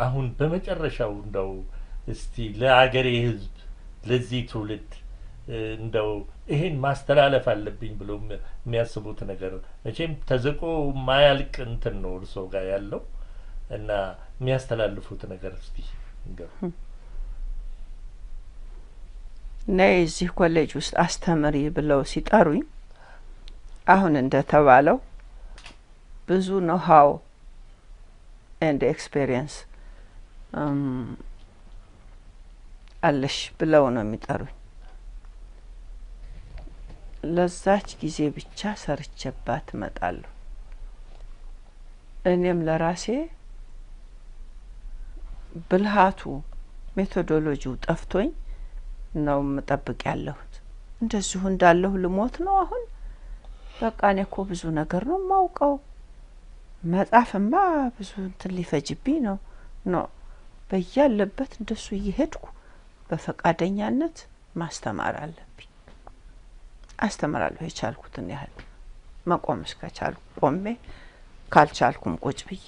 አሁን በመጨረሻው እንደው እስቲ ለአገሬ ሕዝብ ለዚህ ትውልድ እንደው ይሄን ማስተላለፍ አለብኝ ብሎ የሚ- የሚያስቡት ነገር መቼም ተዝቆ ማያልቅ እንትን ነው እርሶ ጋር ያለው እና የሚያስተላልፉት ነገር እስቲ ንገሩ። ነይ እዚህ ኮሌጅ ውስጥ አስተምሪ ብለው ሲጠሩኝ አሁን እንደተባለው ብዙ know-how and experience አለሽ ብለው ነው የሚጠሩኝ። ለዛች ጊዜ ብቻ ሰርቼባት እመጣለሁ። እኔም ለራሴ ብልሃቱ methodology ው ጠፍቶኝ ነው ምጠብቅ ያለሁት። እንደዚሁ እንዳለሁ ልሞት ነው አሁን። በቃ እኔ እኮ ብዙ ነገር ነው የማውቀው። መጻፍማ ብዙ እንትን ሊፈጅብኝ ነው ኖ በያለበት እንደሱ እየሄድኩ በፈቃደኛነት ማስተማር አለብኝ። አስተምራለሁ የቻልኩትን ያህል መቆም እስከቻልኩ ቆሜ፣ ካልቻልኩም ቁጭ ብዬ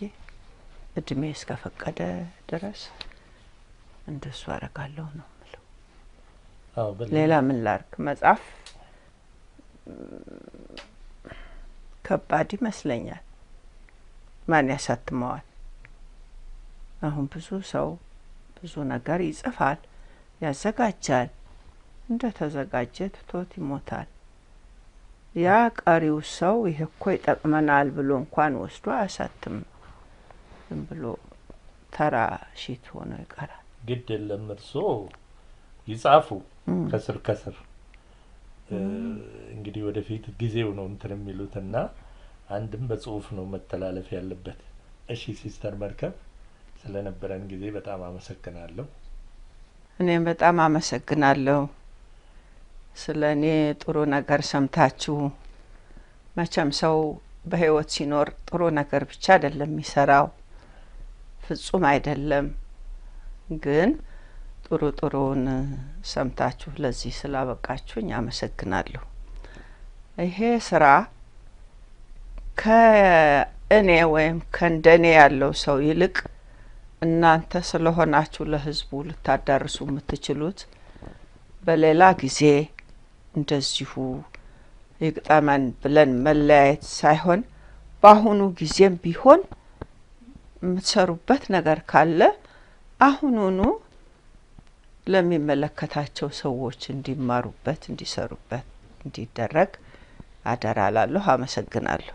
እድሜ እስከፈቀደ ድረስ እንደሱ አረጋለሁ ነው ምለው። ሌላ ምን ላርግ? መጻፍ ከባድ ይመስለኛል። ማን ያሳትመዋል? አሁን ብዙ ሰው ብዙ ነገር ይጽፋል፣ ያዘጋጃል። እንደ ተዘጋጀ ትቶት ይሞታል። ያ ቀሪው ሰው ይሄ እኮ ይጠቅመናል ብሎ እንኳን ወስዶ አያሳትምም። ዝም ብሎ ተራ ሺት ሆኖ ይቀራል። ግድ የለም እርሶ ይጻፉ ከስር ከስር እንግዲህ ወደፊት ጊዜው ነው እንትን የሚሉትና አንድም በጽሁፍ ነው መተላለፍ ያለበት። እሺ ሲስተር መርከብ ስለነበረን ጊዜ በጣም አመሰግናለሁ። እኔም በጣም አመሰግናለሁ ስለ እኔ ጥሩ ነገር ሰምታችሁ። መቼም ሰው በህይወት ሲኖር ጥሩ ነገር ብቻ አይደለም የሚሰራው፣ ፍጹም አይደለም። ግን ጥሩ ጥሩውን ሰምታችሁ ለዚህ ስላበቃችሁኝ አመሰግናለሁ። ይሄ ስራ ከእኔ ወይም ከእንደኔ ያለው ሰው ይልቅ እናንተ ስለሆናችሁ ለህዝቡ ልታዳርሱ የምትችሉት በሌላ ጊዜ እንደዚሁ ይግጠመን ብለን መለያየት ሳይሆን በአሁኑ ጊዜም ቢሆን የምትሰሩበት ነገር ካለ አሁኑኑ ለሚመለከታቸው ሰዎች እንዲማሩበት፣ እንዲሰሩበት እንዲደረግ አደራ ላለሁ። አመሰግናለሁ።